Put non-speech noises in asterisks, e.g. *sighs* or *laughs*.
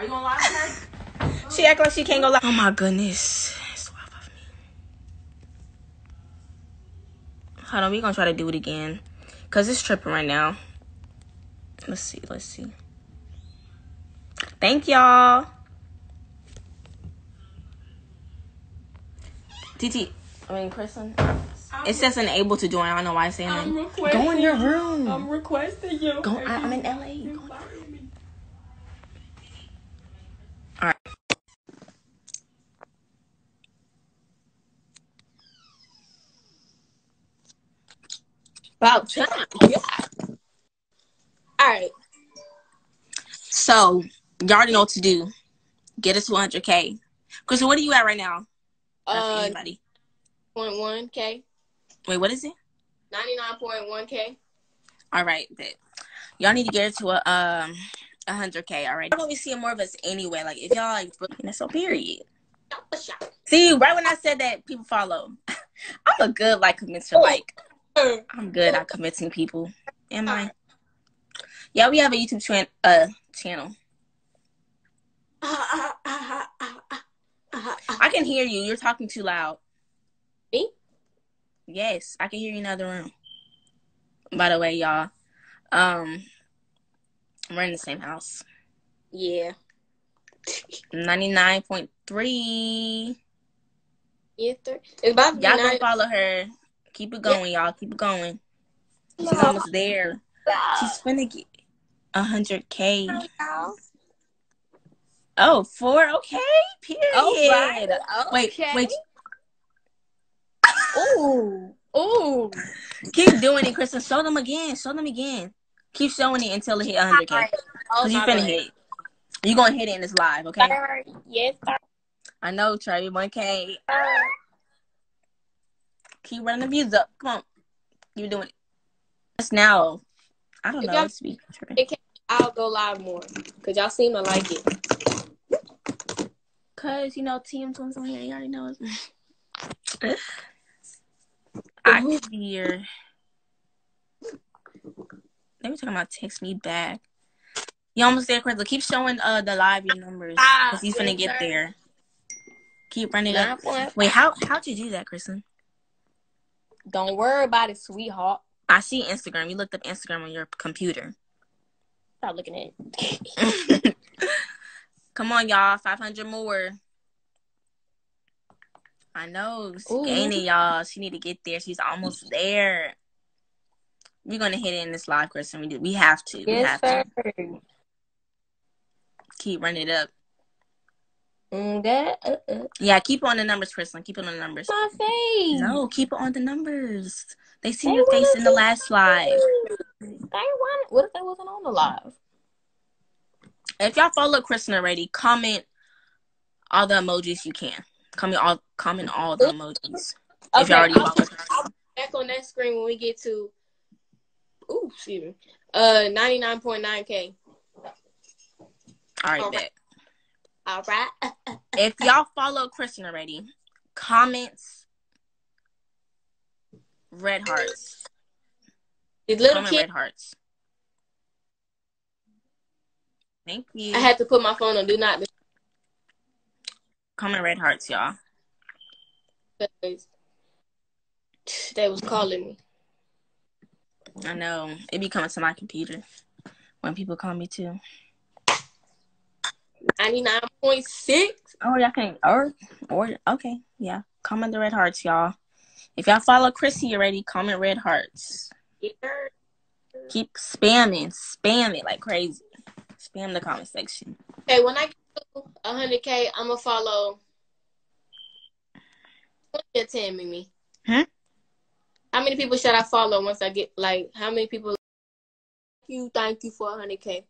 Are you gonna lie to her? She act like she can't go lie. Oh my goodness. It's 12 of me. Hold on, we gonna try to do it again. Cause it's tripping right now. Let's see, let's see. Thank y'all. TT, I mean Kristen. It says unable to join. I don't know why I'm that. Go in your room. I'm requesting you. Go. I, I'm in LA. Go in- Invite me. All right. About time. Yeah. All right. So you already know what to do. Get us to 100k. Kristen, what are you at right now? Uh, anybody. point one k, Wait, what is it? ninety nine point one k. All right, bet. Y'all need to get it to a um hundred k. All right. I don't be seeing more of us anyway. Like if y'all like booking it, so period. See, right when I said that, people follow. *laughs* I'm a good like commiter. Like I'm good at committing people. Am I? Yeah, we have a YouTube tran- uh channel. I can hear you. You're talking too loud. Me? Yes, I can hear you in the other room. By the way, y'all, um, we're in the same house. Yeah. Ninety nine point three. Yeah, thir- it's about to Y'all nine. follow her. Keep it going, y'all. Keep it going. She's almost there. She's finna get hundred k. Oh, four. Okay. Oh, period. All right. Wait, Okay. wait. Ooh. Ooh. Keep doing it, Kristen. Show them again. Show them again. Keep showing it until it hit 100k. Oh, Cause you finna hit. it. You gonna hit it in this live, okay? Sir. Yes, sir. I know, Trey. 1k. Keep running the views up. Come on. You're doing it. That's now. I don't If know. y'all- It's. I'll go live more because y'all seem to like it. Cause you know Team Twins on here. You already know. It's... *sighs* I be. They were talking about text me back. You almost there, Crystal. Keep showing uh the live your numbers. Ah, Cause he's gonna get there. Keep running up. Wait, how how'd you do that, Kristen? Don't worry about it, sweetheart. I see Instagram. You looked up Instagram on your computer. Stop looking at it. *laughs* Come on, y'all. 500 more. I know. She's Ooh. gaining, y'all. She need to get there. She's almost there. We're going to hit it in this live, Kristen. We, do. we have to. we Yes, have sir. to. Keep running it up. Mm, that, uh, uh. Yeah, keep on the numbers, Kristen. Keep on the numbers. My face. No, keep on the numbers. They see They your face in the last live. They want. What if they wasn't on the live? If y'all follow Kristen already, comment all the emojis you can. Comment all comment all the emojis. If you already I'll- follow. I'll be back on that screen when we get to. Ooh, excuse me. Uh, ninety nine point nine k. All right, All right. All right. If y'all follow Kristen already, comments red hearts. The little Comment kid. red hearts. Thank you. I had to put my phone on do not Comment red hearts, y'all. they was calling me. I know it be coming to my computer when people call me too. Ninety nine point six. Oh, y'all can or or okay, yeah. Comment the red hearts, y'all. If y'all follow Chrissy already, comment red hearts. Yeah. Keep spamming, spam it like crazy. Spam the comment section. Okay, when I get to hundred k, I'm gonna follow. Twenty or ten, Mimi. Hmm? How many people should I follow once I get like? How many people? Thank you, thank you for hundred k.